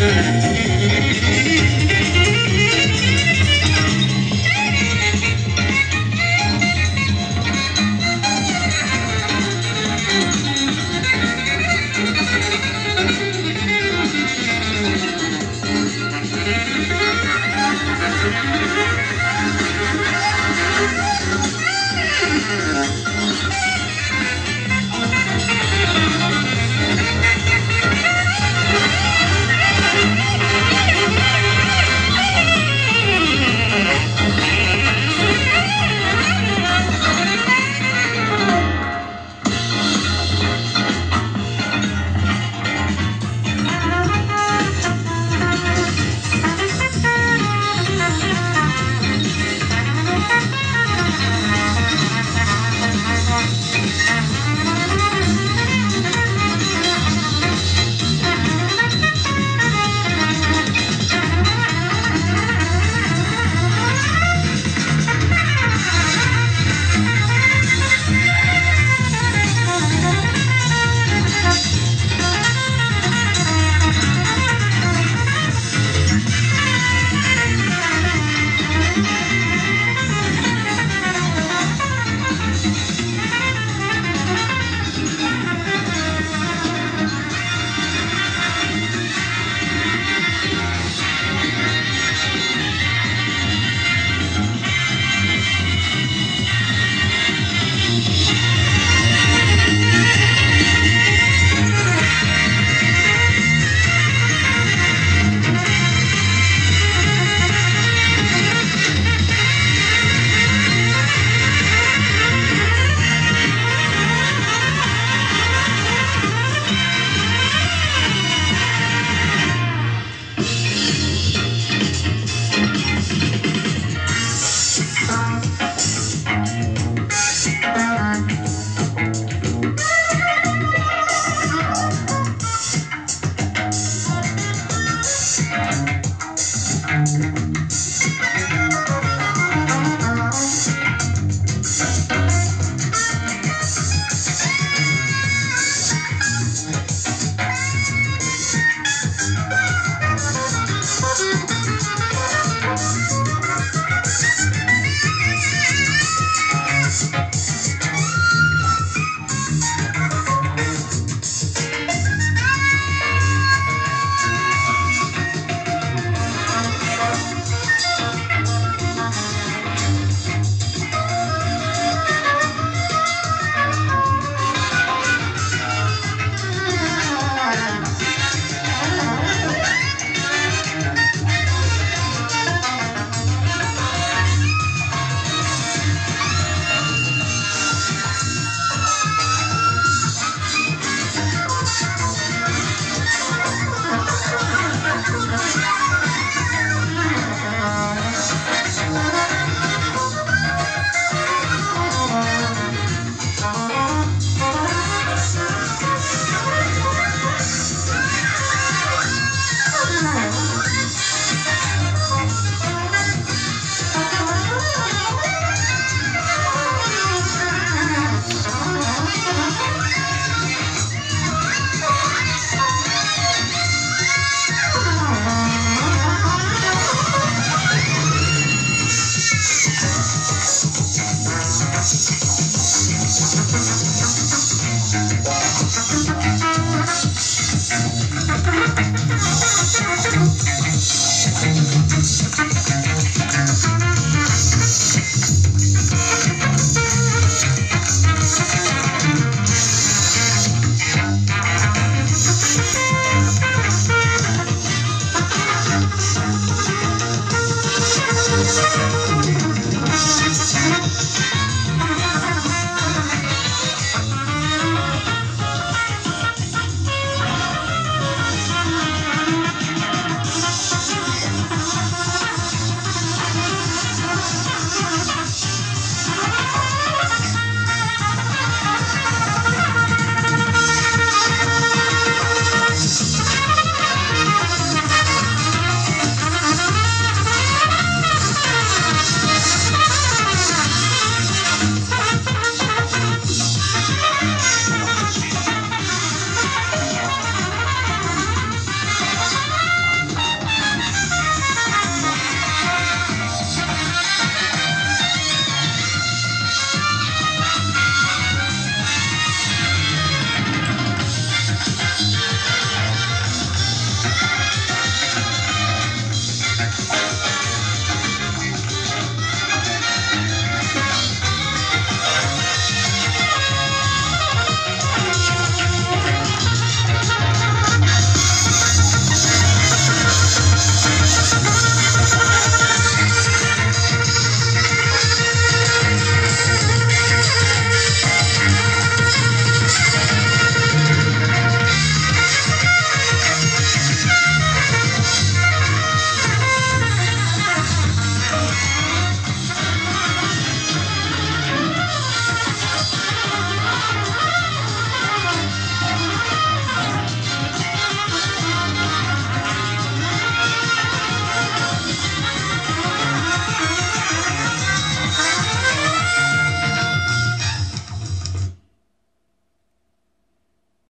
Thank.